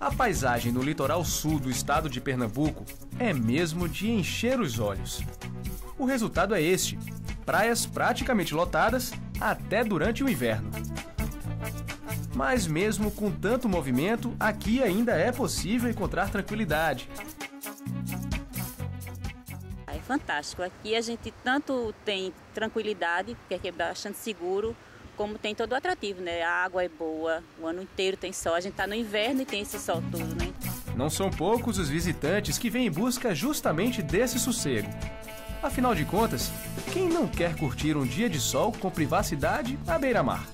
A paisagem no litoral sul do estado de Pernambuco é mesmo de encher os olhos. O resultado é este: praias praticamente lotadas até durante o inverno. Mas mesmo com tanto movimento, aqui ainda é possível encontrar tranquilidade. É fantástico. Aqui a gente tanto tem tranquilidade, porque é bastante seguro, como tem todo o atrativo, né? A água é boa, o ano inteiro tem sol. A gente está no inverno e tem esse sol todo, né? Não são poucos os visitantes que vêm em busca justamente desse sossego. Afinal de contas, quem não quer curtir um dia de sol com privacidade à beira-mar?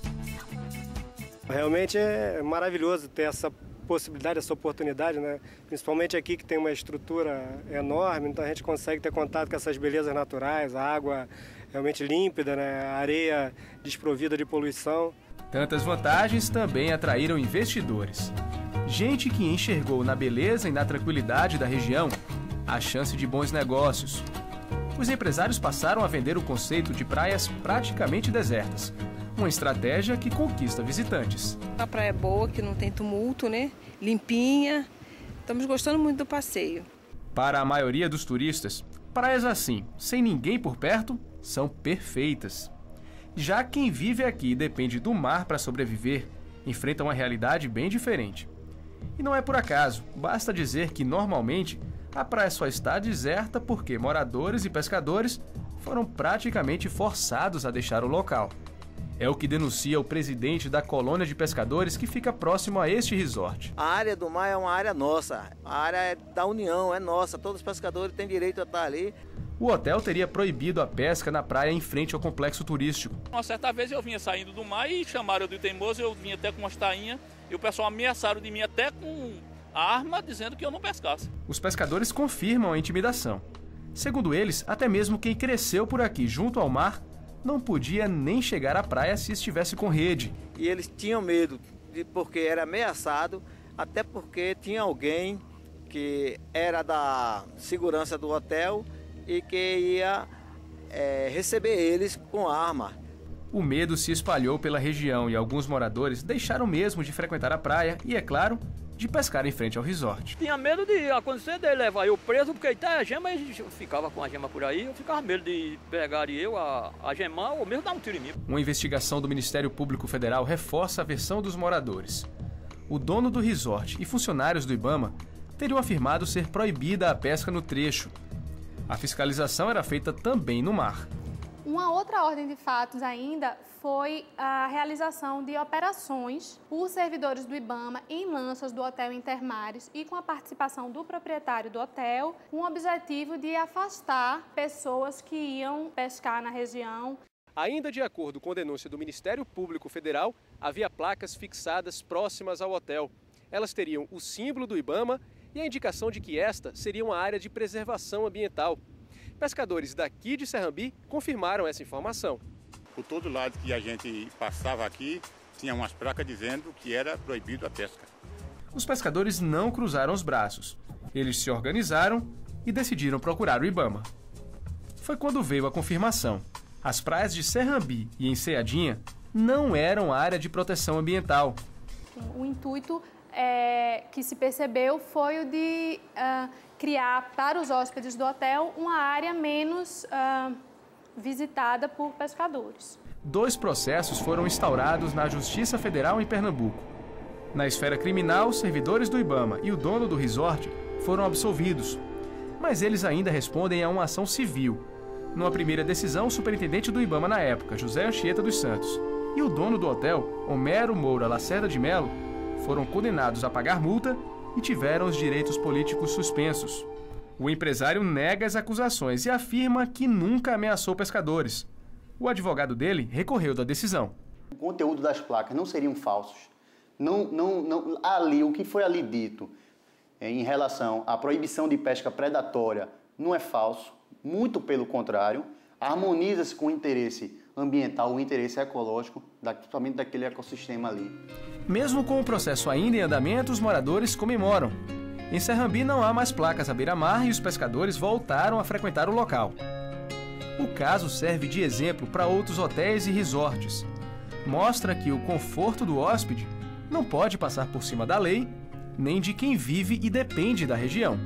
Realmente é maravilhoso ter essa possibilidade, essa oportunidade, né? Principalmente aqui que tem uma estrutura enorme, então a gente consegue ter contato com essas belezas naturais, a água realmente límpida, né? A areia desprovida de poluição. Tantas vantagens também atraíram investidores. Gente que enxergou na beleza e na tranquilidade da região a chance de bons negócios. Os empresários passaram a vender o conceito de praias praticamente desertas, uma estratégia que conquista visitantes. A praia é boa, que não tem tumulto, né? Limpinha. Estamos gostando muito do passeio. Para a maioria dos turistas, praias assim, sem ninguém por perto, são perfeitas. Já quem vive aqui e depende do mar para sobreviver, enfrenta uma realidade bem diferente. E não é por acaso, basta dizer que normalmente a praia só está deserta porque moradores e pescadores foram praticamente forçados a deixar o local. É o que denuncia o presidente da colônia de pescadores que fica próximo a este resort. A área do mar é uma área nossa, a área é da União, é nossa, todos os pescadores têm direito a estar ali. O hotel teria proibido a pesca na praia em frente ao complexo turístico. Uma certa vez eu vinha saindo do mar e chamaram de teimoso, eu vinha até com uma tainha e o pessoal ameaçaram de mim até com arma dizendo que eu não pescasse. Os pescadores confirmam a intimidação. Segundo eles, até mesmo quem cresceu por aqui junto ao mar não podia nem chegar à praia se estivesse com rede. E eles tinham medo, de, porque era ameaçado, até porque tinha alguém que era da segurança do hotel e que ia é, receber eles com arma. O medo se espalhou pela região e alguns moradores deixaram mesmo de frequentar a praia e, é claro, de pescar em frente ao resort. Tinha medo de acontecer de levar eu preso, porque até a gema eu ficava com a gema por aí, eu ficava medo de pegar eu a, a gemar ou mesmo dar um tiro em mim. Uma investigação do Ministério Público Federal reforça a versão dos moradores. O dono do resort e funcionários do Ibama teriam afirmado ser proibida a pesca no trecho. A fiscalização era feita também no mar. Uma outra ordem de fatos ainda foi a realização de operações por servidores do IBAMA em lanchas do Hotel Intermares e com a participação do proprietário do hotel, com o objetivo de afastar pessoas que iam pescar na região. Ainda de acordo com a denúncia do Ministério Público Federal, havia placas fixadas próximas ao hotel. Elas teriam o símbolo do IBAMA e a indicação de que esta seria uma área de preservação ambiental. Pescadores daqui de Serrambi confirmaram essa informação. Por todo lado que a gente passava aqui, tinha umas placas dizendo que era proibido a pesca. Os pescadores não cruzaram os braços. Eles se organizaram e decidiram procurar o Ibama. Foi quando veio a confirmação. As praias de Serrambi e Enseadinha não eram área de proteção ambiental. O intuito é, que se percebeu foi o de uh, criar para os hóspedes do hotel uma área menos uh, visitada por pescadores. Dois processos foram instaurados na Justiça Federal em Pernambuco. Na esfera criminal, servidores do Ibama e o dono do resort foram absolvidos, mas eles ainda respondem a uma ação civil. Numa primeira decisão, o superintendente do Ibama na época, José Anchieta dos Santos, e o dono do hotel, Homero Moura Lacerda de Melo, foram condenados a pagar multa e tiveram os direitos políticos suspensos. O empresário nega as acusações e afirma que nunca ameaçou pescadores. O advogado dele recorreu da decisão. O conteúdo das placas não seriam falsos. Não, não, não, ali, o que foi ali dito é, em relação à proibição de pesca predatória não é falso, muito pelo contrário, harmoniza-se com o interesse ambiental, o interesse ecológico, principalmente daquele ecossistema ali. Mesmo com o processo ainda em andamento, os moradores comemoram. Em Serrambi não há mais placas à beira-mar e os pescadores voltaram a frequentar o local. O caso serve de exemplo para outros hotéis e resorts. Mostra que o conforto do hóspede não pode passar por cima da lei nem de quem vive e depende da região.